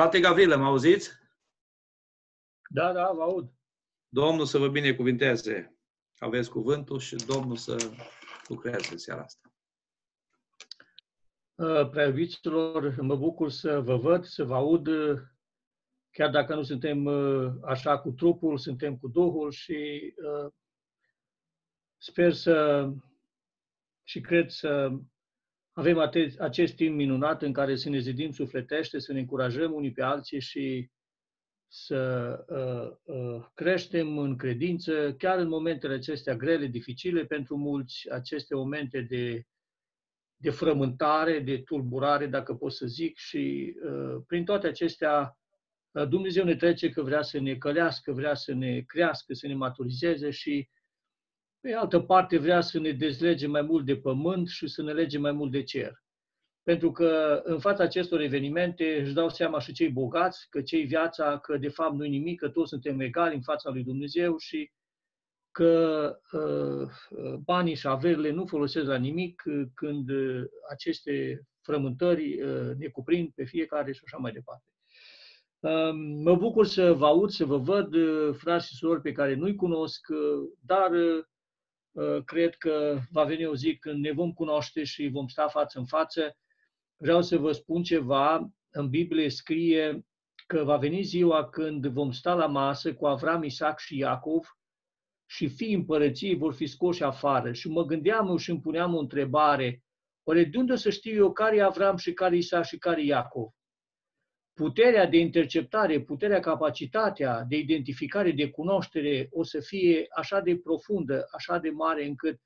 Frate Gavrilă, mă auziți? Da, da, vă aud. Domnul să vă binecuvinteze. Aveți cuvântul și Domnul să lucreze seara asta. Uh, Preaviților, mă bucur să vă văd, să vă aud, chiar dacă nu suntem uh, așa cu trupul, suntem cu Duhul și uh, sper să și cred să avem acest timp minunat în care să ne zidim sufletește, să ne încurajăm unii pe alții și să uh, uh, creștem în credință, chiar în momentele acestea grele, dificile pentru mulți, aceste momente de, de frământare, de tulburare, dacă pot să zic, și uh, prin toate acestea uh, Dumnezeu ne trece că vrea să ne călească, vrea să ne crească, să ne maturizeze și pe altă parte vrea să ne dezlege mai mult de pământ și să ne lege mai mult de cer. Pentru că în fața acestor evenimente își dau seama și cei bogați că cei viața, că de fapt nu-i nimic, că toți suntem egali în fața lui Dumnezeu și că uh, banii și averile nu folosesc la nimic când aceste frământări uh, ne cuprind pe fiecare și așa mai departe. Uh, mă bucur să vă aud, să vă văd, uh, frați și surori pe care nu-i cunosc, uh, dar uh, cred că va veni o zi când ne vom cunoaște și vom sta față în față vreau să vă spun ceva. În Biblie scrie că va veni ziua când vom sta la masă cu Avram, Isaac și Iacov și fiii împărăției vor fi scoși afară. Și mă gândeam și îmi puneam o întrebare. Oare de unde să știu eu care e Avram și care Isaac și care Iacov? Puterea de interceptare, puterea, capacitatea de identificare, de cunoaștere o să fie așa de profundă, așa de mare încât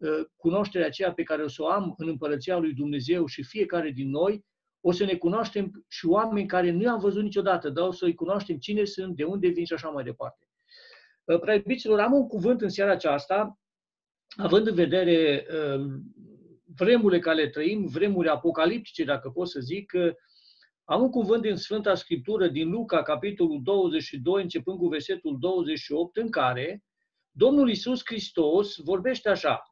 Uh, cunoașterea aceea pe care o să o am în împărăția lui Dumnezeu și fiecare din noi, o să ne cunoaștem și oameni care nu i-am văzut niciodată, dar o să-i cunoaștem cine sunt, de unde vin și așa mai departe. Uh, Preibiților, am un cuvânt în seara aceasta, având în vedere uh, vremurile care le trăim, vremuri apocaliptice, dacă pot să zic, am un cuvânt din Sfânta Scriptură, din Luca, capitolul 22, începând cu versetul 28, în care Domnul Isus Hristos vorbește așa,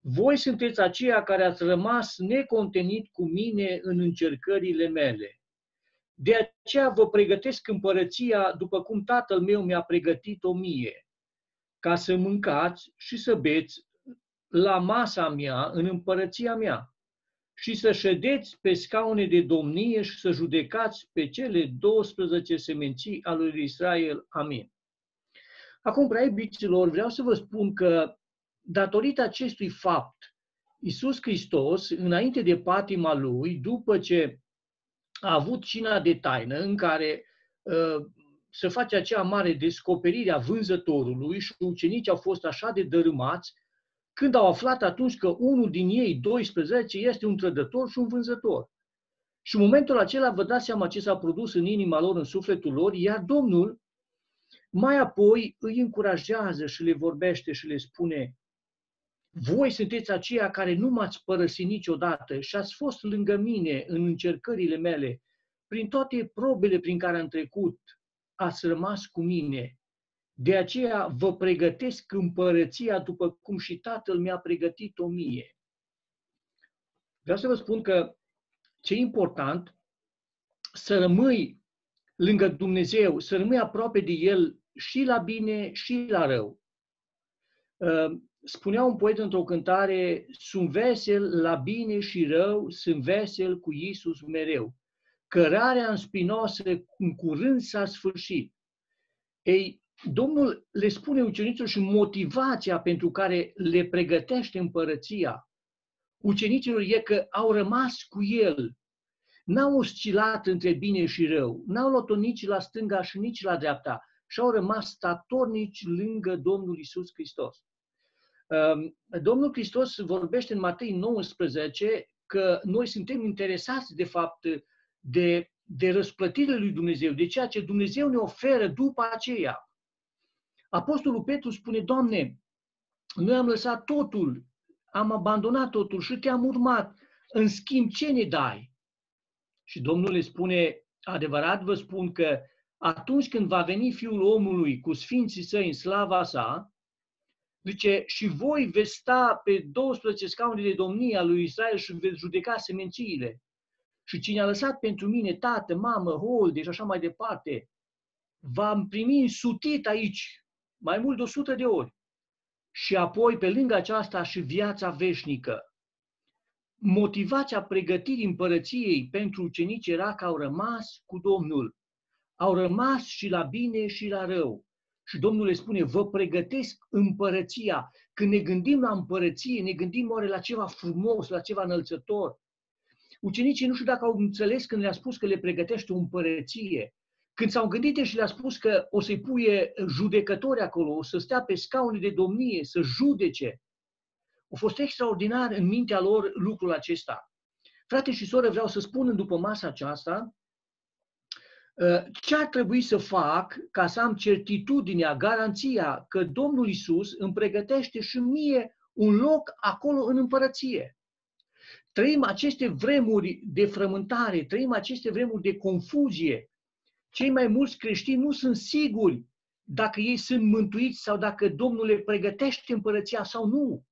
voi sunteți aceia care ați rămas necontenit cu mine în încercările mele. De aceea vă pregătesc împărăția după cum tatăl meu mi-a pregătit-o mie, ca să mâncați și să beți la masa mea, în împărăția mea, și să ședeți pe scaune de domnie și să judecați pe cele 12 semenții al lui Israel. Amin. Acum, prea iubiților, vreau să vă spun că datorită acestui fapt, Iisus Hristos, înainte de patima lui, după ce a avut cina de taină în care uh, se face acea mare descoperire a vânzătorului și ucenicii au fost așa de dărâmați, când au aflat atunci că unul din ei, 12, este un trădător și un vânzător. Și în momentul acela vă dați seama ce s-a produs în inima lor, în sufletul lor, iar Domnul mai apoi îi încurajează și le vorbește și le spune voi sunteți aceia care nu m-ați părăsit niciodată și ați fost lângă mine în încercările mele. Prin toate probele prin care am trecut, ați rămas cu mine. De aceea vă pregătesc împărăția după cum și Tatăl mi-a pregătit-o mie. Vreau să vă spun că ce e important, să rămâi lângă Dumnezeu, să rămâi aproape de El și la bine și la rău spunea un poet într-o cântare, sunt vesel la bine și rău, sunt vesel cu Iisus mereu. Cărarea spinoasă în curând s-a sfârșit. Ei, Domnul le spune ucenicilor și motivația pentru care le pregătește împărăția ucenicilor e că au rămas cu El. N-au oscilat între bine și rău, n-au luat-o nici la stânga și nici la dreapta și au rămas statornici lângă Domnul Isus Hristos. Ehm, Domnul Hristos vorbește în Matei 19 că noi suntem interesați, de fapt, de, de răsplătirile lui Dumnezeu, de ceea ce Dumnezeu ne oferă după aceea. Apostolul Petru spune, Doamne, noi am lăsat totul, am abandonat totul și te-am urmat. În schimb, ce ne dai? Și Domnul le spune, adevărat vă spun că atunci când va veni Fiul omului cu sfinții săi în slava sa, Zice, și voi veți sta pe 12 scaune de domnie a lui Israel și veți judeca semențiile. Și cine a lăsat pentru mine tată, mamă, holde și așa mai departe, va primi însutit aici mai mult de 100 de ori. Și apoi, pe lângă aceasta, și viața veșnică. Motivația pregătirii împărăției pentru ucenici era că au rămas cu Domnul. Au rămas și la bine și la rău. Și Domnul le spune, vă pregătesc împărăția. Când ne gândim la împărăție, ne gândim oare la ceva frumos, la ceva înălțător. Ucenicii nu știu dacă au înțeles când le-a spus că le pregătește o împărăție. Când s-au gândit și le-a spus că o să-i puie judecători acolo, o să stea pe scaune de domnie, să judece. A fost extraordinar în mintea lor lucrul acesta. Frate și soră, vreau să spun după masa aceasta Uh, ce ar trebui să fac ca să am certitudinea, garanția că Domnul Isus îmi pregătește și mie un loc acolo în împărăție. Trăim aceste vremuri de frământare, trăim aceste vremuri de confuzie. Cei mai mulți creștini nu sunt siguri dacă ei sunt mântuiți sau dacă Domnul le pregătește împărăția sau nu.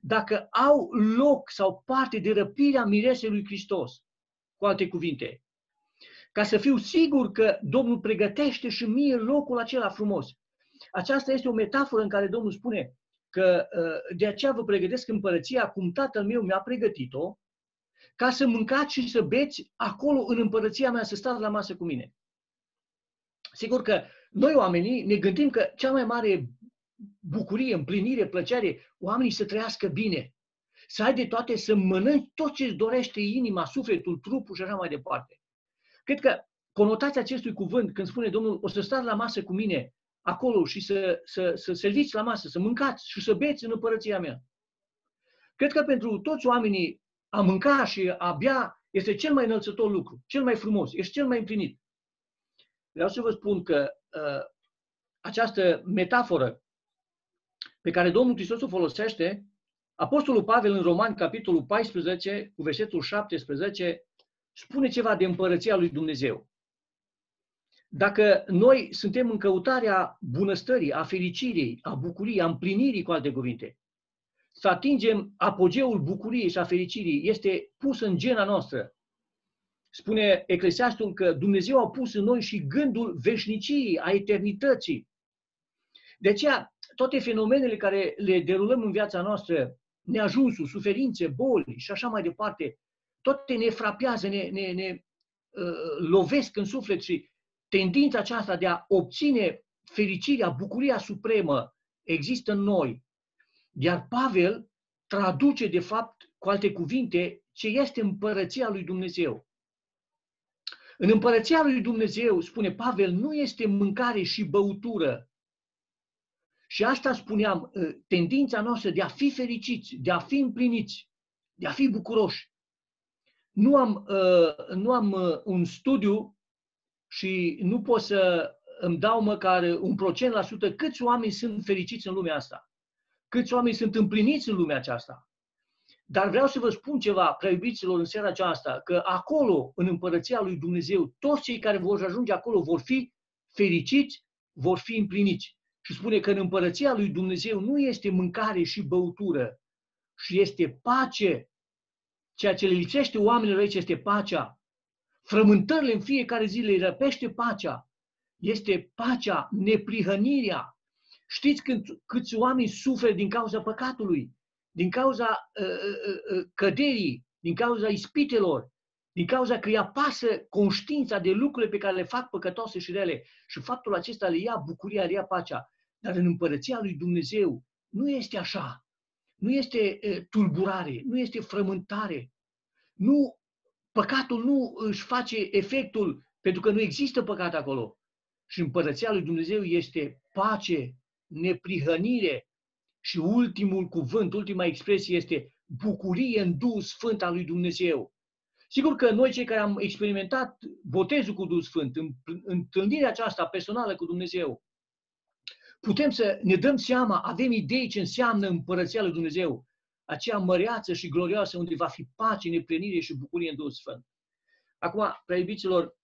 Dacă au loc sau parte de răpirea miresei lui Hristos. Cu alte cuvinte, ca să fiu sigur că Domnul pregătește și mie locul acela frumos. Aceasta este o metaforă în care Domnul spune că uh, de aceea vă pregătesc împărăția cum Tatăl meu mi-a pregătit-o, ca să mâncați și să beți acolo în împărăția mea, să stați la masă cu mine. Sigur că noi oamenii ne gândim că cea mai mare bucurie, împlinire, plăcere, oamenii să trăiască bine, să ai de toate, să mănânci tot ce îți dorește inima, sufletul, trupul și așa mai departe. Cred că conotația acestui cuvânt, când spune Domnul, o să stați la masă cu mine acolo și să, să, să serviți la masă, să mâncați și să beți în împărăția mea. Cred că pentru toți oamenii a mânca și a bea este cel mai înălțător lucru, cel mai frumos, este cel mai împlinit. Vreau să vă spun că uh, această metaforă pe care Domnul Hristos o folosește, Apostolul Pavel în Roman, capitolul 14, cu versetul 17, spune ceva de împărăția lui Dumnezeu. Dacă noi suntem în căutarea bunăstării, a fericirii, a bucuriei, a împlinirii, cu alte cuvinte, să atingem apogeul bucuriei și a fericirii, este pus în gena noastră. Spune Eclesiastul că Dumnezeu a pus în noi și gândul veșniciei, a eternității. De aceea, toate fenomenele care le derulăm în viața noastră, neajunsul, suferințe, boli și așa mai departe, toate ne frapează, ne, ne, ne uh, lovesc în suflet și tendința aceasta de a obține fericirea, bucuria supremă există în noi. Iar Pavel traduce, de fapt, cu alte cuvinte, ce este împărăția lui Dumnezeu. În împărăția lui Dumnezeu, spune Pavel, nu este mâncare și băutură. Și asta spuneam, uh, tendința noastră de a fi fericiți, de a fi împliniți, de a fi bucuroși, nu am, uh, nu am uh, un studiu și nu pot să îmi dau măcar un procent la sută câți oameni sunt fericiți în lumea asta. Câți oameni sunt împliniți în lumea aceasta. Dar vreau să vă spun ceva, preiubiților, în seara aceasta, că acolo, în împărăția lui Dumnezeu, toți cei care vor ajunge acolo vor fi fericiți, vor fi împliniți. Și spune că în împărăția lui Dumnezeu nu este mâncare și băutură, și este pace, Ceea ce le lipsește oamenilor aici este pacea. Frământările în fiecare zi le răpește pacea. Este pacea, neprihănirea. Știți când, câți oameni suferă din cauza păcatului, din cauza uh, uh, uh, căderii, din cauza ispitelor, din cauza că îi apasă conștiința de lucrurile pe care le fac păcătoase și rele. Și faptul acesta le ia bucuria, le ia pacea. Dar în împărăția lui Dumnezeu nu este așa nu este tulburare, nu este frământare. Nu, păcatul nu își face efectul pentru că nu există păcat acolo. Și împărăția lui Dumnezeu este pace, neprihănire și ultimul cuvânt, ultima expresie este bucurie în Duhul Sfânt al lui Dumnezeu. Sigur că noi cei care am experimentat botezul cu Duhul Sfânt, întâlnirea aceasta personală cu Dumnezeu, putem să ne dăm seama, avem idei ce înseamnă împărăția lui Dumnezeu, aceea măreață și glorioasă unde va fi pace, neplenire și bucurie în Duhul Sfânt. Acum, preiubiților,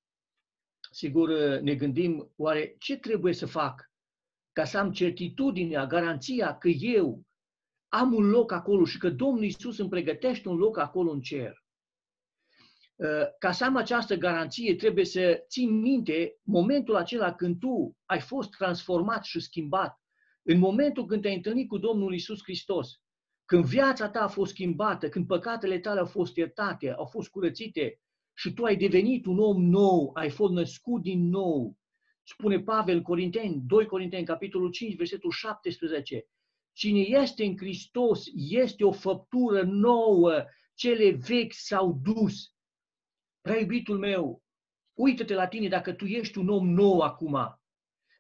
sigur ne gândim, oare ce trebuie să fac ca să am certitudinea, garanția că eu am un loc acolo și că Domnul Isus îmi pregătește un loc acolo în cer. Uh, ca să am această garanție, trebuie să țin minte momentul acela când tu ai fost transformat și schimbat. În momentul când te-ai întâlnit cu Domnul Isus Hristos, când viața ta a fost schimbată, când păcatele tale au fost iertate, au fost curățite și tu ai devenit un om nou, ai fost născut din nou, spune Pavel în Corinteni, 2 Corinteni, capitolul 5, versetul 17, cine este în Hristos este o făptură nouă, cele vechi s-au dus. Prea iubitul meu, uită-te la tine dacă tu ești un om nou acum.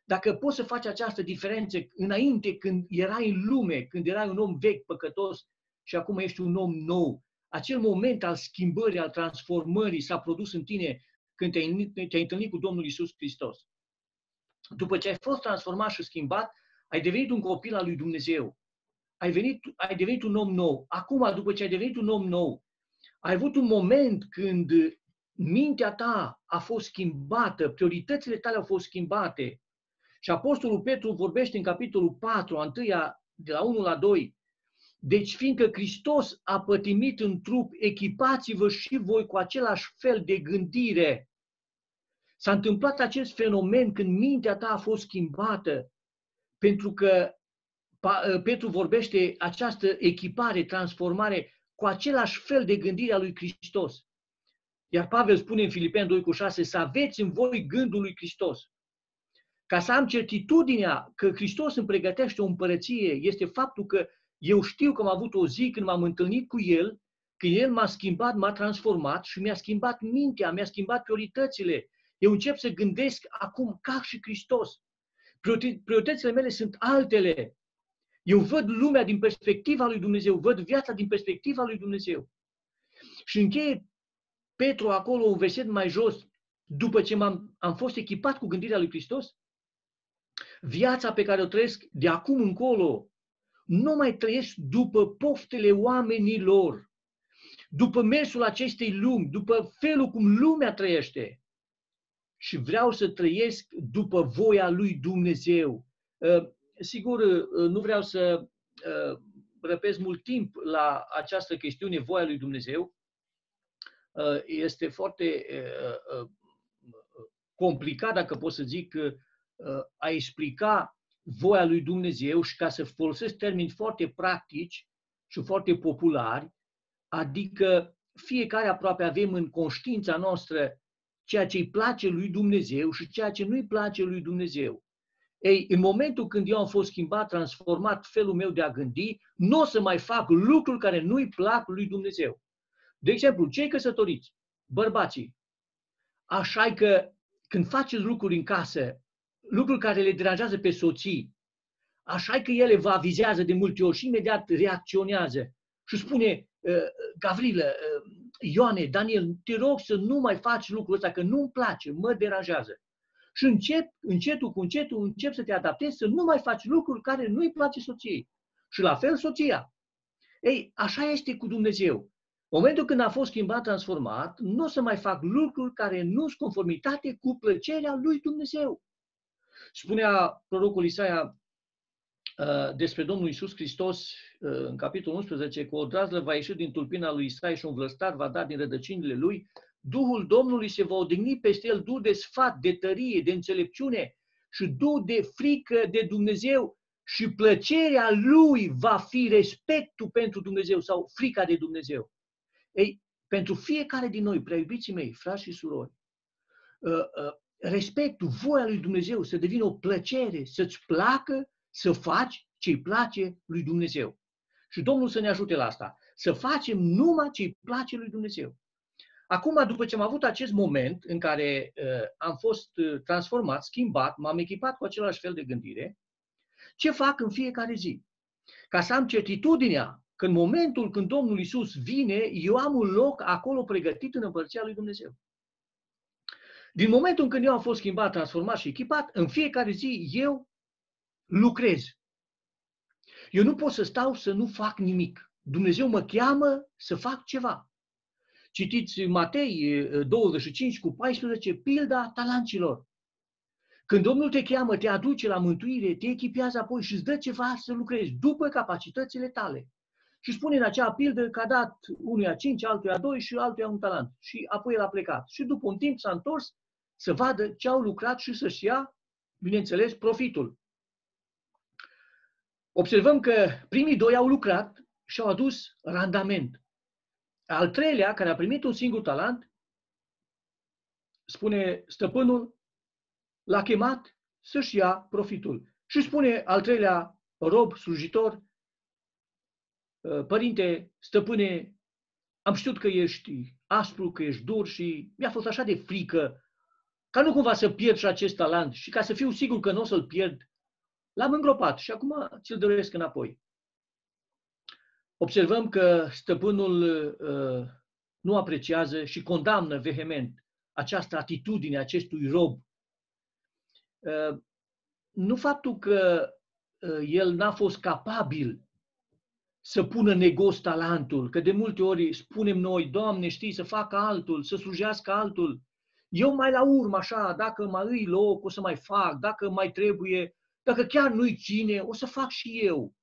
Dacă poți să faci această diferență înainte când erai în lume, când erai un om vechi, păcătos și acum ești un om nou, acel moment al schimbării, al transformării s-a produs în tine când te-ai, te întâlnit cu Domnul Isus Hristos. După ce ai fost transformat și schimbat, ai devenit un copil al lui Dumnezeu. Ai, venit, ai devenit un om nou. Acum, după ce ai devenit un om nou, ai avut un moment când mintea ta a fost schimbată, prioritățile tale au fost schimbate. Și Apostolul Petru vorbește în capitolul 4, a întâia, de la 1 la 2. Deci, fiindcă Hristos a pătimit în trup, echipați-vă și voi cu același fel de gândire. S-a întâmplat acest fenomen când mintea ta a fost schimbată, pentru că Petru vorbește această echipare, transformare cu același fel de gândire a lui Hristos. Iar Pavel spune în Filipeni 2 cu 6, să aveți în voi gândul lui Hristos. Ca să am certitudinea că Hristos îmi pregătește o împărăție, este faptul că eu știu că am avut o zi când m-am întâlnit cu El, că El m-a schimbat, m-a transformat și mi-a schimbat mintea, mi-a schimbat prioritățile. Eu încep să gândesc acum ca și Hristos. Prioritățile mele sunt altele. Eu văd lumea din perspectiva lui Dumnezeu, văd viața din perspectiva lui Dumnezeu. Și încheie Petru acolo un verset mai jos, după ce m-am, am fost echipat cu gândirea lui Hristos, viața pe care o trăiesc de acum încolo, nu mai trăiesc după poftele oamenilor, după mersul acestei lumi, după felul cum lumea trăiește. Și vreau să trăiesc după voia lui Dumnezeu. Uh, sigur, uh, nu vreau să uh, răpesc mult timp la această chestiune, voia lui Dumnezeu. Este foarte complicat, dacă pot să zic, a explica voia lui Dumnezeu și ca să folosesc termeni foarte practici și foarte populari, adică fiecare aproape avem în conștiința noastră ceea ce îi place lui Dumnezeu și ceea ce nu îi place lui Dumnezeu. Ei, în momentul când eu am fost schimbat, transformat felul meu de a gândi, nu o să mai fac lucruri care nu-i plac lui Dumnezeu. De exemplu, cei căsătoriți, bărbații, așa că când faceți lucruri în casă lucruri care le deranjează pe soții, așa că ele vă avizează de multe ori și imediat reacționează și spune, ă, Gavrilă, ă, Ioane, Daniel, te rog să nu mai faci lucrul ăsta, că nu-mi place, mă deranjează. Și încep, încetul cu încetul, încep să te adaptezi, să nu mai faci lucruri care nu-i place soției. Și la fel soția. Ei, așa este cu Dumnezeu. Momentul când a fost schimbat, transformat, nu o să mai fac lucruri care nu sunt conformitate cu plăcerea lui Dumnezeu. Spunea prorocul Isaia uh, despre Domnul Isus Hristos uh, în capitolul 11 că o drazlă va ieși din tulpina lui Isaia și un vlăstar va da din rădăcinile lui, Duhul Domnului se va odihni peste el, duh de sfat, de tărie, de înțelepciune și duh de frică de Dumnezeu și plăcerea lui va fi respectul pentru Dumnezeu sau frica de Dumnezeu. Ei, pentru fiecare din noi, prea iubiții mei, frați și surori, uh, respectul, voia lui Dumnezeu să devină o plăcere, să-ți placă să faci ce îi place lui Dumnezeu. Și Domnul să ne ajute la asta. Să facem numai ce îi place lui Dumnezeu. Acum, după ce am avut acest moment în care uh, am fost uh, transformat, schimbat, m-am echipat cu același fel de gândire, ce fac în fiecare zi? Ca să am certitudinea că în momentul când Domnul Isus vine, eu am un loc acolo pregătit în Împărția lui Dumnezeu. Din momentul în când eu am fost schimbat, transformat și echipat, în fiecare zi eu lucrez. Eu nu pot să stau să nu fac nimic. Dumnezeu mă cheamă să fac ceva. Citiți Matei 25 cu 14, pilda talancilor. Când Domnul te cheamă, te aduce la mântuire, te echipează apoi și îți dă ceva să lucrezi după capacitățile tale. Și spune în acea pildă că a dat unuia cinci, altuia doi și altuia un talent. Și apoi el a plecat. Și după un timp s-a întors să vadă ce au lucrat și să-și ia, bineînțeles, profitul. Observăm că primii doi au lucrat și au adus randament. Al treilea, care a primit un singur talent, spune stăpânul, l-a chemat să-și ia profitul. Și spune al treilea rob, slujitor, ă, părinte, stăpâne, am știut că ești aspru, că ești dur și mi-a fost așa de frică ca nu cumva să pierd și acest talent și ca să fiu sigur că nu o să-l pierd, l-am îngropat și acum ți-l doresc înapoi. Observăm că stăpânul uh, nu apreciază și condamnă vehement această atitudine acestui rob. Uh, nu faptul că uh, el n-a fost capabil să pună negos talentul, că de multe ori spunem noi, Doamne, știi, să facă altul, să slujească altul. Eu mai la urmă, așa, dacă mai îi loc, o să mai fac, dacă mai trebuie, dacă chiar nu-i cine, o să fac și eu.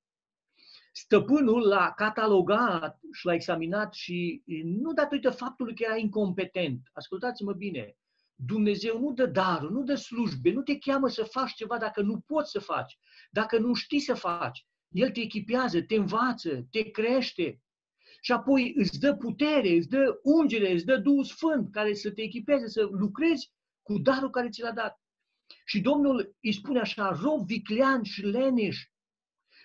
Stăpânul l-a catalogat și l-a examinat și nu datorită faptului că era incompetent. Ascultați-mă bine. Dumnezeu nu dă darul, nu dă slujbe, nu te cheamă să faci ceva dacă nu poți să faci, dacă nu știi să faci. El te echipează, te învață, te crește și apoi îți dă putere, îți dă ungere, îți dă Duhul Sfânt care să te echipeze, să lucrezi cu darul care ți l-a dat. Și Domnul îi spune așa, rob viclean și leneș,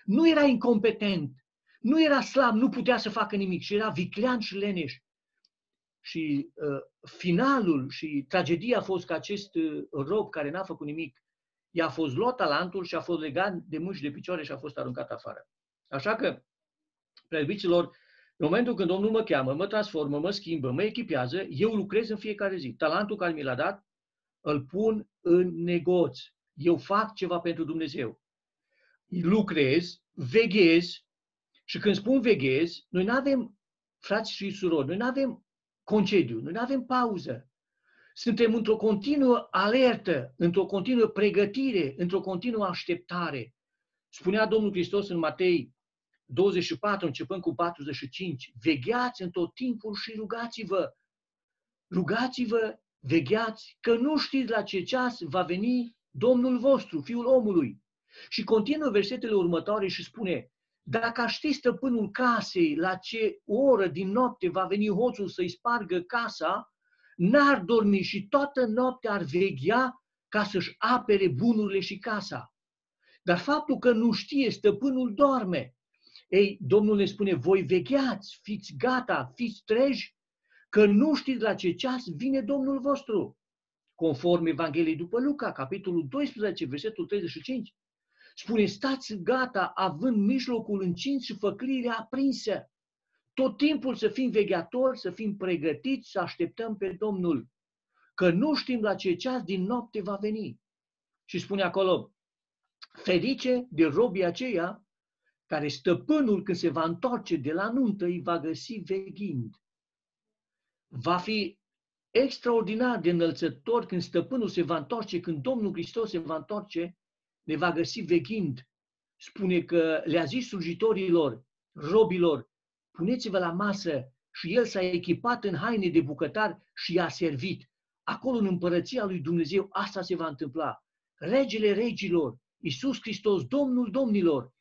nu era incompetent, nu era slab, nu putea să facă nimic, și era viclean și leneș. Și uh, finalul și tragedia a fost că acest uh, rob care n-a făcut nimic, i-a fost luat talentul și a fost legat de mâini și de picioare și a fost aruncat afară. Așa că, prebiților, în momentul când Domnul mă cheamă, mă transformă, mă schimbă, mă echipează, eu lucrez în fiecare zi. Talentul care mi l-a dat, îl pun în negoț. Eu fac ceva pentru Dumnezeu. Lucrez, veghez și când spun veghez, noi nu avem, frați și surori, noi nu avem concediu, noi nu avem pauză. Suntem într-o continuă alertă, într-o continuă pregătire, într-o continuă așteptare. Spunea Domnul Hristos în Matei 24, începând cu 45, vegheați în tot timpul și rugați-vă. Rugați-vă, vegheați, că nu știți la ce ceas va veni Domnul vostru, Fiul omului. Și continuă versetele următoare și spune, dacă aș ști stăpânul casei la ce oră din noapte va veni hoțul să-i spargă casa, n-ar dormi și toată noaptea ar veghea ca să-și apere bunurile și casa. Dar faptul că nu știe, stăpânul doarme. Ei, Domnul ne spune, voi vegheați, fiți gata, fiți treji, că nu știți la ce ceas vine Domnul vostru. Conform Evangheliei după Luca, capitolul 12, versetul 35. Spune, stați gata, având mijlocul încins și făclirea aprinsă. Tot timpul să fim vegheatori, să fim pregătiți, să așteptăm pe Domnul. Că nu știm la ce ceas din noapte va veni. Și spune acolo, ferice de robii aceia care stăpânul când se va întoarce de la nuntă îi va găsi veghind. Va fi extraordinar de înălțător când stăpânul se va întoarce, când Domnul Hristos se va întoarce, ne va găsi veghind. Spune că le-a zis slujitorilor, robilor, puneți-vă la masă și el s-a echipat în haine de bucătar și i-a servit. Acolo, în împărăția lui Dumnezeu, asta se va întâmpla. Regele regilor, Iisus Hristos, Domnul domnilor,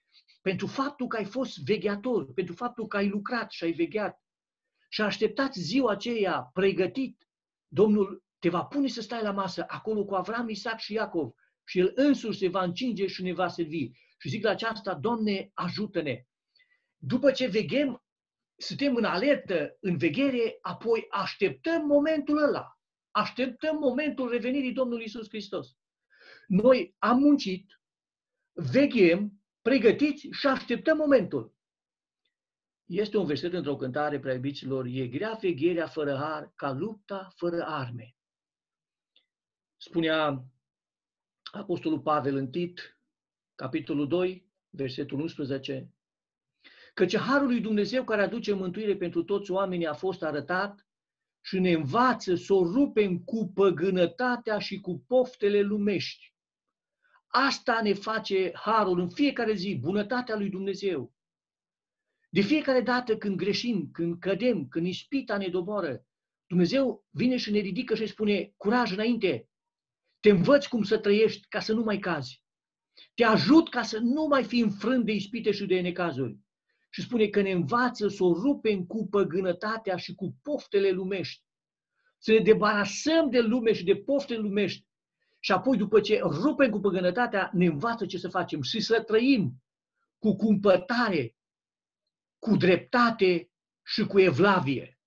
pentru faptul că ai fost vegheator, pentru faptul că ai lucrat și ai vegheat și așteptat ziua aceea pregătit, Domnul te va pune să stai la masă acolo cu Avram, Isaac și Iacov și El însuși se va încinge și ne va servi. Și zic la aceasta, Doamne, ajută-ne! După ce veghem, suntem în alertă, în veghere, apoi așteptăm momentul ăla. Așteptăm momentul revenirii Domnului Isus Hristos. Noi am muncit, veghem, pregătiți și așteptăm momentul. Este un verset într-o cântare, prea iubiților, e grea vegherea fără har, ca lupta fără arme. Spunea Apostolul Pavel în Tit, capitolul 2, versetul 11, căci harul lui Dumnezeu care aduce mântuire pentru toți oamenii a fost arătat și ne învață să o rupem cu păgânătatea și cu poftele lumești. Asta ne face harul în fiecare zi, bunătatea lui Dumnezeu. De fiecare dată când greșim, când cădem, când ispita ne doboară, Dumnezeu vine și ne ridică și spune, curaj înainte, te învăț cum să trăiești ca să nu mai cazi. Te ajut ca să nu mai fii înfrânt de ispite și de necazuri. Și spune că ne învață să o rupem cu păgânătatea și cu poftele lumești. Să ne debarasăm de lume și de poftele lumești. Și apoi, după ce rupem cu păgânătatea, ne învață ce să facem și să trăim cu cumpătare, cu dreptate și cu evlavie.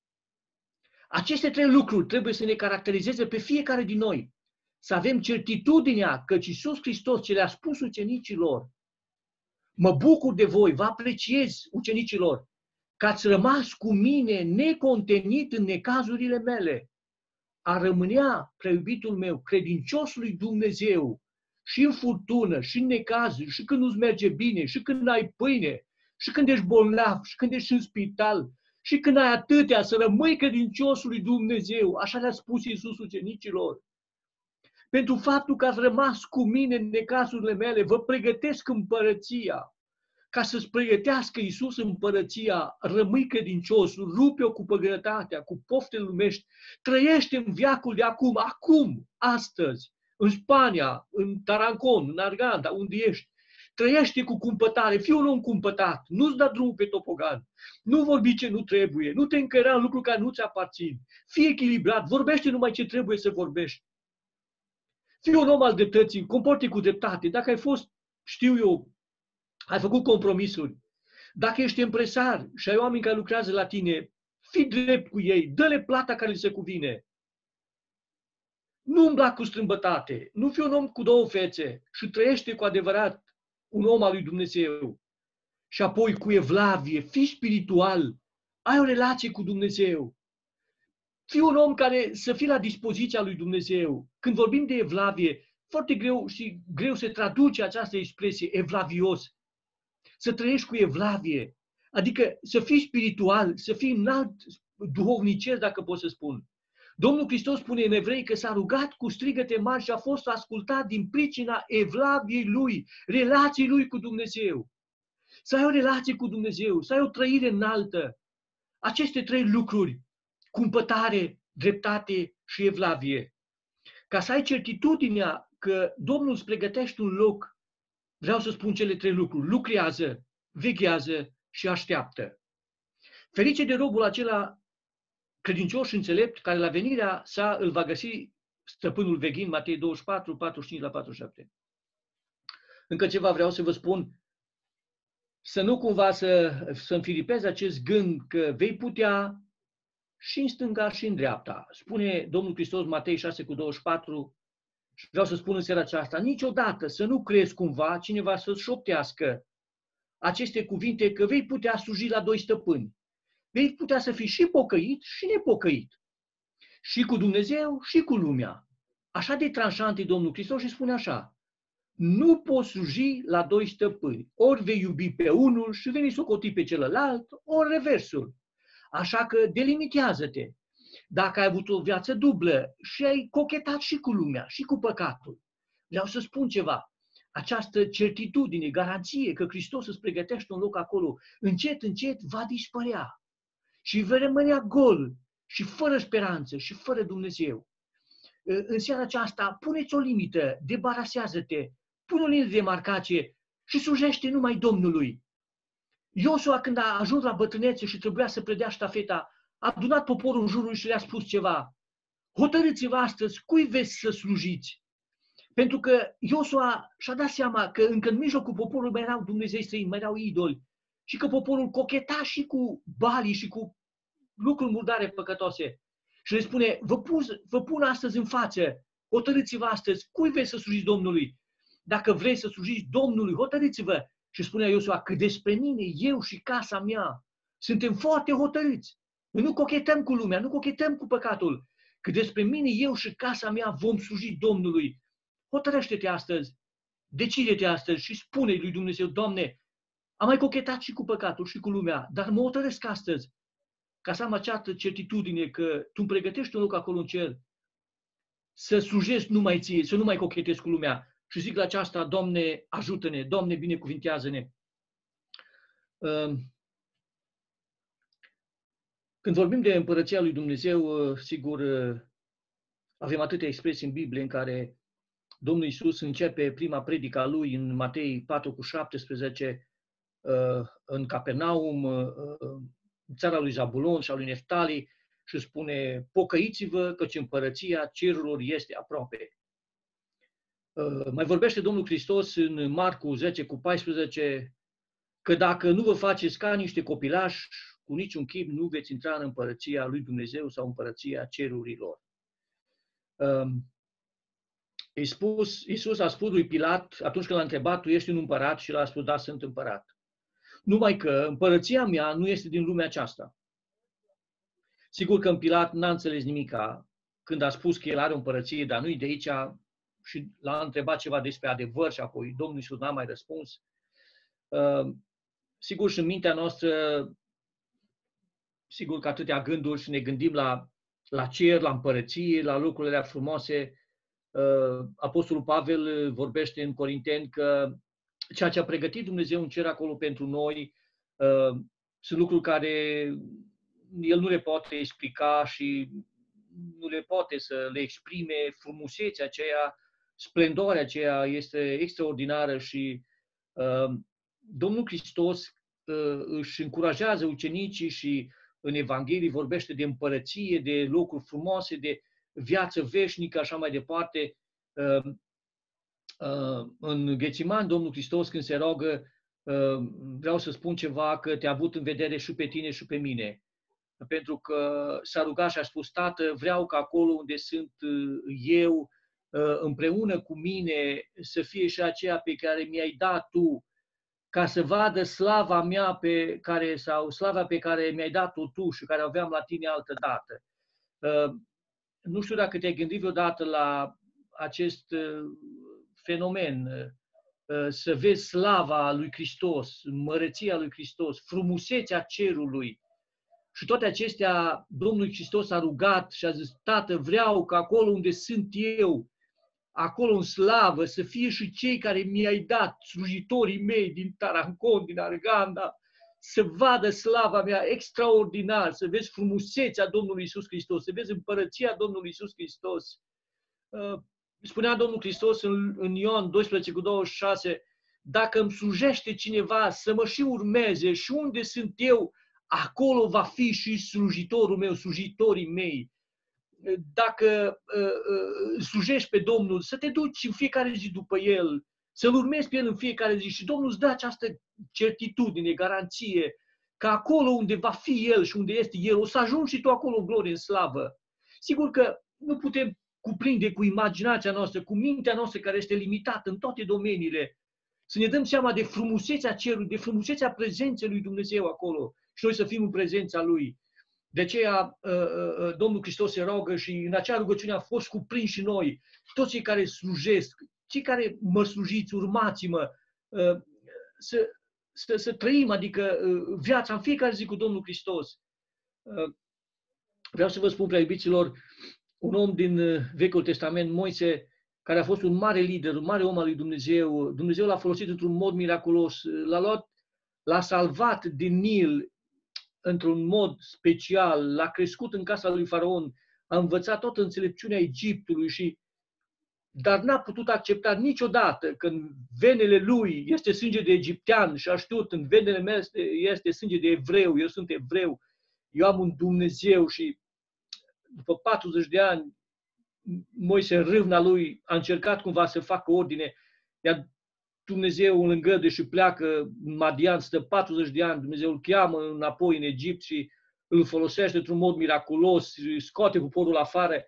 Aceste trei lucruri trebuie să ne caracterizeze pe fiecare din noi. Să avem certitudinea că Iisus Hristos ce le-a spus ucenicilor, mă bucur de voi, vă apreciez ucenicilor, că ați rămas cu mine necontenit în necazurile mele. A rămânea, preiubitul meu, credincios lui Dumnezeu, și în furtună, și în necazuri, și când nu-ți merge bine, și când ai pâine, și când ești bolnav, și când ești în spital, și când ai atâtea, să rămâi credinciosul lui Dumnezeu, așa le-a spus Iisus ucenicilor. Pentru faptul că ați rămas cu mine în necasurile mele, vă pregătesc împărăția. Ca să-ți pregătească Iisus împărăția, rămâi credincios, rupe-o cu păgănătatea, cu pofte lumești, trăiește în viacul de acum, acum, astăzi, în Spania, în Tarancon, în Arganda, unde ești, Trăiește cu cumpătare, fii un om cumpătat, nu-ți da drumul pe topogan, nu vorbi ce nu trebuie, nu te încăra în lucruri care nu ți aparțin, fii echilibrat, vorbește numai ce trebuie să vorbești. Fii un om al dreptății, comporte cu dreptate. Dacă ai fost, știu eu, ai făcut compromisuri, dacă ești empresar și ai oameni care lucrează la tine, fii drept cu ei, dă-le plata care li se cuvine. Nu umbla cu strâmbătate, nu fi un om cu două fețe și trăiește cu adevărat un om al lui Dumnezeu. Și apoi cu evlavie, fii spiritual, ai o relație cu Dumnezeu. Fii un om care să fie la dispoziția lui Dumnezeu. Când vorbim de evlavie, foarte greu și greu se traduce această expresie, evlavios. Să trăiești cu evlavie, adică să fii spiritual, să fii înalt duhovnicesc, dacă pot să spun. Domnul Hristos spune în evrei că s-a rugat cu strigăte mari și a fost ascultat din pricina evlaviei lui, relației lui cu Dumnezeu. Să ai o relație cu Dumnezeu, să ai o trăire înaltă. Aceste trei lucruri, cumpătare, dreptate și evlavie. Ca să ai certitudinea că Domnul îți pregătește un loc, vreau să spun cele trei lucruri. Lucrează, veghează și așteaptă. Ferice de robul acela credincios și înțelept, care la venirea sa îl va găsi stăpânul veghin, Matei 24, 45 la 47. Încă ceva vreau să vă spun, să nu cumva să, să înfilipezi acest gând că vei putea și în stânga și în dreapta. Spune Domnul Hristos Matei 6 cu 24 și vreau să spun în seara aceasta, niciodată să nu crezi cumva cineva să-ți șoptească aceste cuvinte că vei putea sluji la doi stăpâni vei putea să fii și pocăit și nepocăit. Și cu Dumnezeu și cu lumea. Așa de tranșant e Domnul Hristos și spune așa, nu poți sluji la doi stăpâni. Ori vei iubi pe unul și vei socoti pe celălalt, ori reversul. Așa că delimitează-te. Dacă ai avut o viață dublă și ai cochetat și cu lumea, și cu păcatul, vreau să spun ceva. Această certitudine, garanție că Hristos îți pregătește un loc acolo, încet, încet va dispărea și vei rămânea gol și fără speranță și fără Dumnezeu. În seara aceasta, puneți o limită, debarasează-te, pune o linie de marcație și slujește numai Domnului. Iosua, când a ajuns la bătrânețe și trebuia să predea ștafeta, a adunat poporul în jurul și le-a spus ceva. Hotărâți-vă astăzi cui veți să slujiți. Pentru că Iosua și-a dat seama că încă în mijlocul poporului mai erau Dumnezei străini, mai erau idoli și că poporul cocheta și cu bali și cu lucruri murdare păcătoase. Și le spune, vă, pus, vă pun astăzi în față, hotărâți-vă astăzi, cui vreți să slujiți Domnului? Dacă vreți să slujiți Domnului, hotărâți-vă. Și spunea Iosua că despre mine, eu și casa mea, suntem foarte hotărâți. Noi nu cochetăm cu lumea, nu cochetăm cu păcatul. Că despre mine, eu și casa mea vom sluji Domnului. Hotărăște-te astăzi, decide-te astăzi și spune lui Dumnezeu, Doamne, am mai cochetat și cu păcatul și cu lumea, dar mă hotărăsc astăzi ca să am această certitudine că tu îmi pregătești un loc acolo în cer, să slujesc numai ție, să nu mai cochetez cu lumea. Și zic la aceasta, Doamne, ajută-ne, Doamne, binecuvintează-ne. Ehm, Când vorbim de împărăția lui Dumnezeu, sigur, avem atâtea expresii în Biblie în care Domnul Isus începe prima predică a lui în Matei 4 cu 17, în Capernaum, în țara lui Zabulon și a lui Neftali, și spune, pocăiți-vă căci împărăția cerurilor este aproape. Mai vorbește Domnul Hristos în Marcu 10 cu 14, că dacă nu vă faceți ca niște copilași, cu niciun chip nu veți intra în împărăția lui Dumnezeu sau împărăția cerurilor. Iisus, Iisus a spus lui Pilat, atunci când l-a întrebat, tu ești un împărat? Și l-a spus, da, sunt împărat. Numai că împărăția mea nu este din lumea aceasta. Sigur că în Pilat n-a înțeles nimica când a spus că el are o împărăție, dar nu-i de aici și l-a întrebat ceva despre adevăr și apoi Domnul Iisus n-a mai răspuns. Sigur și în mintea noastră, sigur că atâtea gânduri și ne gândim la, la cer, la împărăție, la lucrurile frumoase. Apostolul Pavel vorbește în Corinteni că ceea ce a pregătit Dumnezeu în cer acolo pentru noi sunt lucruri care el nu le poate explica și nu le poate să le exprime. Frumusețea aceea, splendoarea aceea este extraordinară și uh, Domnul Hristos uh, își încurajează ucenicii și în Evanghelie vorbește de împărăție, de locuri frumoase, de viață veșnică, așa mai departe. Uh, uh, în Ghețiman, Domnul Hristos, când se rogă, uh, vreau să spun ceva, că te-a avut în vedere și pe tine și pe mine pentru că s-a rugat și a spus, Tată, vreau ca acolo unde sunt uh, eu, uh, împreună cu mine, să fie și aceea pe care mi-ai dat Tu, ca să vadă slava mea pe care, sau slava pe care mi-ai dat-o Tu și care aveam la tine altă dată. Uh, nu știu dacă te-ai gândit vreodată la acest fenomen, să vezi slava lui Hristos, măreția lui Hristos, frumusețea cerului, și toate acestea, Domnul Hristos a rugat și a zis, Tată, vreau că acolo unde sunt eu, acolo în slavă, să fie și cei care mi-ai dat, slujitorii mei din Tarancon, din Arganda, să vadă slava mea extraordinar, să vezi frumusețea Domnului Isus Hristos, să vezi împărăția Domnului Isus Hristos. Uh, spunea Domnul Hristos în, în Ioan 12 cu 26, dacă îmi slujește cineva să mă și urmeze și unde sunt eu, acolo va fi și slujitorul meu, slujitorii mei. Dacă uh, uh, slujești pe Domnul, să te duci în fiecare zi după El, să-L urmezi pe El în fiecare zi și Domnul îți dă această certitudine, garanție, că acolo unde va fi El și unde este El, o să ajungi și tu acolo în glorie, în slavă. Sigur că nu putem cuprinde cu imaginația noastră, cu mintea noastră care este limitată în toate domeniile, să ne dăm seama de frumusețea cerului, de frumusețea prezenței lui Dumnezeu acolo și noi să fim în prezența Lui. De aceea uh, uh, uh, Domnul Hristos se rogă și în acea rugăciune a fost cuprins și noi, toți cei care slujesc, cei care mă slujiți, urmați-mă, să, să, să trăim, adică viața în fiecare zi cu Domnul Hristos. Vreau să vă spun, prea iubiților, un om din Vechiul Testament, Moise, care a fost un mare lider, un mare om al lui Dumnezeu, Dumnezeu l-a folosit într-un mod miraculos, l-a luat, l-a salvat din Nil, într-un mod special, l-a crescut în casa lui Faraon, a învățat toată înțelepciunea Egiptului și dar n-a putut accepta niciodată că în venele lui este sânge de egiptean și a știut în venele mele este, este sânge de evreu, eu sunt evreu, eu am un Dumnezeu. Și după 40 de ani Moise râvna lui a încercat cumva să facă ordine, iar Dumnezeu îl îngăduie și pleacă în Madian, stă 40 de ani, Dumnezeu îl cheamă înapoi în Egipt și îl folosește într-un mod miraculos, scoate poporul afară.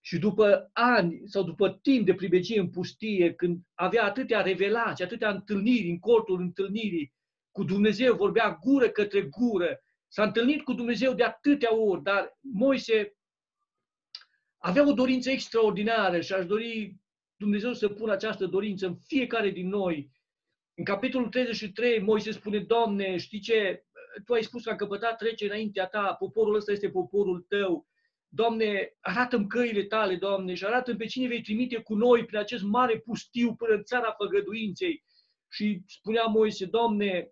Și după ani sau după timp de pribegie în pustie, când avea atâtea revelații, atâtea întâlniri în cortul întâlnirii, cu Dumnezeu vorbea gură către gură, s-a întâlnit cu Dumnezeu de atâtea ori, dar Moise avea o dorință extraordinară și aș dori Dumnezeu să pună această dorință în fiecare din noi. În capitolul 33, Moise spune, Doamne, știi ce? Tu ai spus că a căpătat trece înaintea ta, poporul ăsta este poporul tău. Doamne, arată-mi căile tale, Doamne, și arată pe cine vei trimite cu noi prin acest mare pustiu până în țara făgăduinței. Și spunea Moise, Doamne,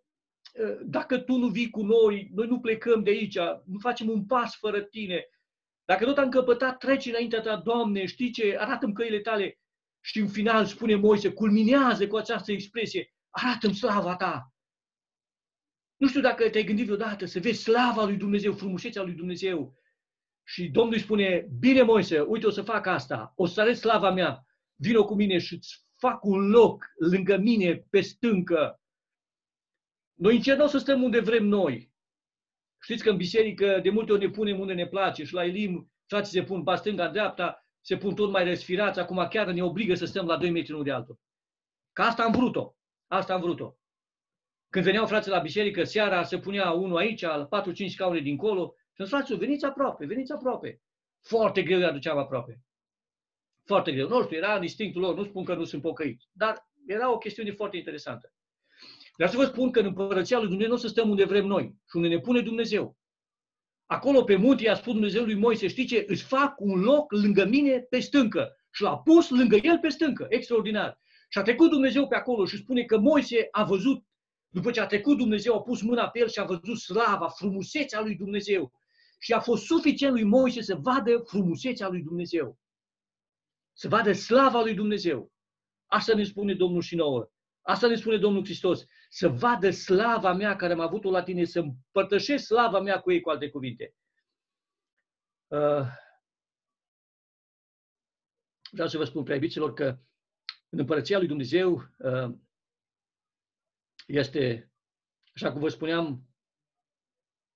ă, dacă tu nu vii cu noi, noi nu plecăm de aici, nu facem un pas fără tine. Dacă tot am căpătat, treci înaintea ta, Doamne, știi ce, arată-mi căile tale. Și în final spune Moise, culminează cu această expresie, arată-mi slava ta. Nu știu dacă te-ai gândit vreodată să vezi slava lui Dumnezeu, frumusețea lui Dumnezeu. Și Domnul îi spune, bine Moise, uite o să fac asta, o să arăt slava mea, vino cu mine și îți fac un loc lângă mine pe stâncă. Noi în cer nu o să stăm unde vrem noi. Știți că în biserică de multe ori ne punem unde ne place și la Elim frații se pun pe stânga, dreapta, se pun tot mai răsfirați, acum chiar ne obligă să stăm la 2 metri unul de altul. Că asta am vrut-o. Asta am vrut-o. Când veneau frații la biserică, seara se punea unul aici, al 4-5 scaune dincolo, și îmi frații, veniți aproape, veniți aproape. Foarte greu îi aduceam aproape. Foarte greu. Nu știu, era în instinctul lor, nu spun că nu sunt pocăiți, dar era o chestiune foarte interesantă. Vreau să vă spun că în Împărăția lui Dumnezeu nu o să stăm unde vrem noi și unde ne pune Dumnezeu. Acolo pe munte i-a spus Dumnezeu lui Moise, știi ce, îți fac un loc lângă mine pe stâncă. Și l-a pus lângă el pe stâncă. Extraordinar. Și a trecut Dumnezeu pe acolo și spune că Moise a văzut, după ce a trecut Dumnezeu, a pus mâna pe el și a văzut slava, frumusețea lui Dumnezeu. Și a fost suficient lui Moise să vadă frumusețea lui Dumnezeu. Să vadă slava lui Dumnezeu. Asta ne spune Domnul și nouă. Asta ne spune Domnul Hristos. Să vadă slava mea care am avut-o la tine, să împărtășesc slava mea cu ei, cu alte cuvinte. Uh, vreau să vă spun, prea că în Împărăția lui Dumnezeu uh, este, așa cum vă spuneam,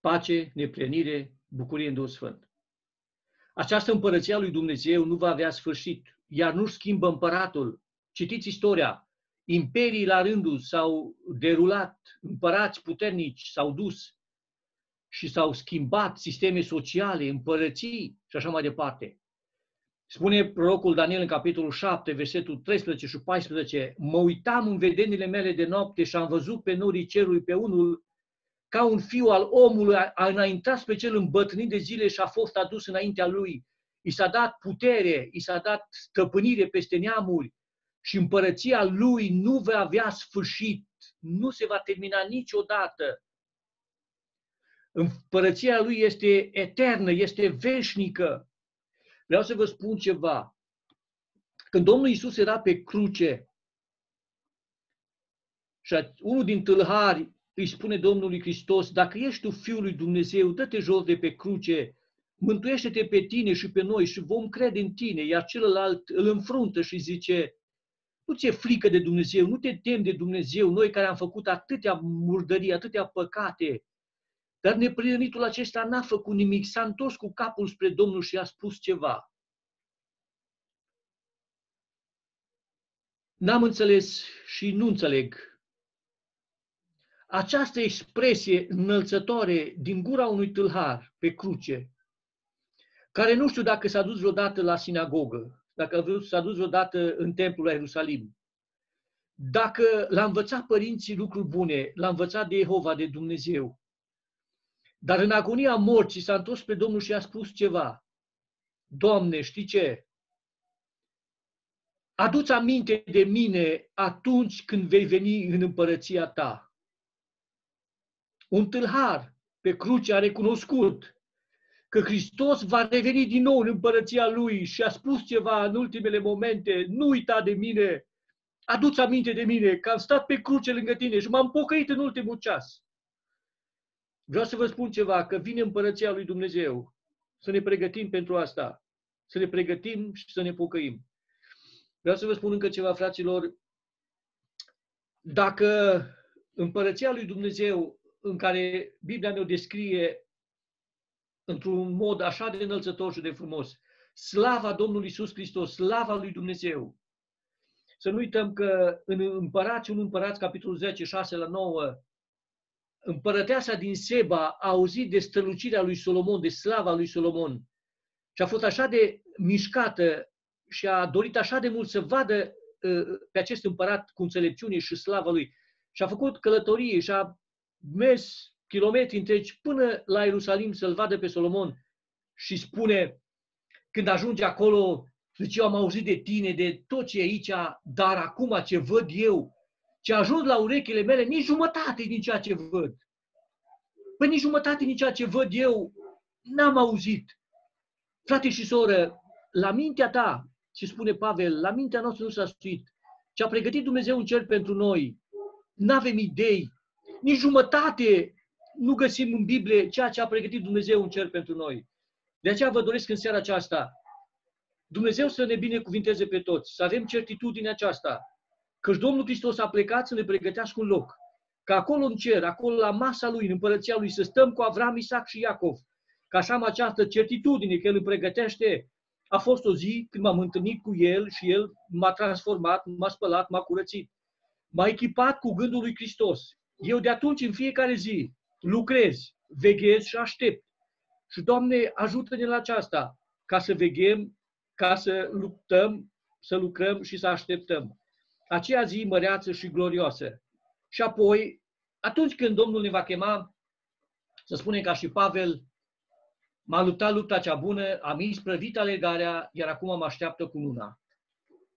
pace, neplenire, bucurie în Duhul Sfânt. Această împărăția lui Dumnezeu nu va avea sfârșit, iar nu schimbă împăratul. Citiți istoria. Imperii la rândul s-au derulat, împărați puternici s-au dus și s-au schimbat sisteme sociale, împărății și așa mai departe. Spune prorocul Daniel în capitolul 7, versetul 13 și 14, Mă uitam în vedenile mele de noapte și am văzut pe norii cerului pe unul ca un fiu al omului, a înaintat pe cel îmbătrânit de zile și a fost adus înaintea lui. I s-a dat putere, i s-a dat stăpânire peste neamuri și împărăția lui nu va avea sfârșit, nu se va termina niciodată. Împărăția lui este eternă, este veșnică. Vreau să vă spun ceva. Când Domnul Isus era pe cruce și unul din tâlhari îi spune Domnului Hristos, dacă ești tu Fiul lui Dumnezeu, dă-te jos de pe cruce, mântuiește-te pe tine și pe noi și vom crede în tine. Iar celălalt îl înfruntă și zice, nu ți-e frică de Dumnezeu, nu te temi de Dumnezeu, noi care am făcut atâtea murdării, atâtea păcate, dar neprienitul acesta n-a făcut nimic, s-a întors cu capul spre Domnul și a spus ceva. N-am înțeles și nu înțeleg. Această expresie înălțătoare din gura unui tâlhar pe cruce, care nu știu dacă s-a dus vreodată la sinagogă, dacă s-a dus vreodată în templul la Ierusalim, dacă l-a învățat părinții lucruri bune, l-a învățat de Jehova, de Dumnezeu, dar în agonia morții s-a întors pe Domnul și a spus ceva. Doamne, știi ce? Aduți aminte de mine atunci când vei veni în împărăția ta. Un tâlhar pe cruce a recunoscut că Hristos va reveni din nou în împărăția Lui și a spus ceva în ultimele momente, nu uita de mine, aduți aminte de mine că am stat pe cruce lângă tine și m-am pocăit în ultimul ceas. Vreau să vă spun ceva, că vine împărăția lui Dumnezeu. Să ne pregătim pentru asta. Să ne pregătim și să ne pocăim. Vreau să vă spun încă ceva, fraților. Dacă împărăția lui Dumnezeu, în care Biblia ne-o descrie într-un mod așa de înălțător și de frumos, slava Domnului Isus Hristos, slava lui Dumnezeu, să nu uităm că în Împărați, un Împărați, capitolul 10, 6 la 9, împărăteasa din Seba a auzit de strălucirea lui Solomon, de slava lui Solomon. Și a fost așa de mișcată și a dorit așa de mult să vadă uh, pe acest împărat cu înțelepciune și slava lui. Și a făcut călătorie și a mers kilometri întregi până la Ierusalim să-l vadă pe Solomon și spune, când ajunge acolo, zice, eu am auzit de tine, de tot ce e aici, dar acum ce văd eu, ce a ajuns la urechile mele, nici jumătate din ceea ce văd. Păi nici jumătate din ceea ce văd eu n-am auzit. Frate și soră, la mintea ta, ce spune Pavel, la mintea noastră nu s-a stuit. Ce a pregătit Dumnezeu în cer pentru noi, nu avem idei, nici jumătate nu găsim în Biblie ceea ce a pregătit Dumnezeu în cer pentru noi. De aceea vă doresc în seara aceasta, Dumnezeu să ne binecuvinteze pe toți, să avem certitudinea aceasta, că Domnul Hristos a plecat să ne pregătească un loc, ca acolo în cer, acolo la masa Lui, în împărăția Lui, să stăm cu Avram, Isaac și Iacov, ca așa am această certitudine că El îmi pregătește. A fost o zi când m-am întâlnit cu El și El m-a transformat, m-a spălat, m-a curățit. M-a echipat cu gândul lui Hristos. Eu de atunci, în fiecare zi, lucrez, veghez și aștept. Și, Doamne, ajută-ne la aceasta, ca să veghem, ca să luptăm, să lucrăm și să așteptăm. Aceea zi măreață și glorioasă. Și apoi, atunci când Domnul ne va chema, să spunem ca și Pavel, m-a luptat lupta cea bună, am isprăvit alegarea, iar acum mă așteaptă cu luna,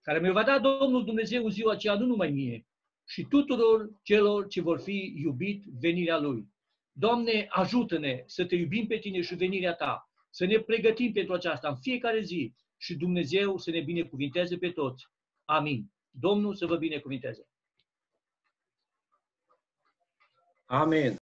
care mi va da Domnul Dumnezeu în ziua aceea, nu numai mie, și tuturor celor ce vor fi iubit venirea Lui. Doamne, ajută-ne să te iubim pe Tine și venirea Ta, să ne pregătim pentru aceasta în fiecare zi și Dumnezeu să ne binecuvinteze pe toți. Amin. Domnul să vă binecuvinteze. Amin.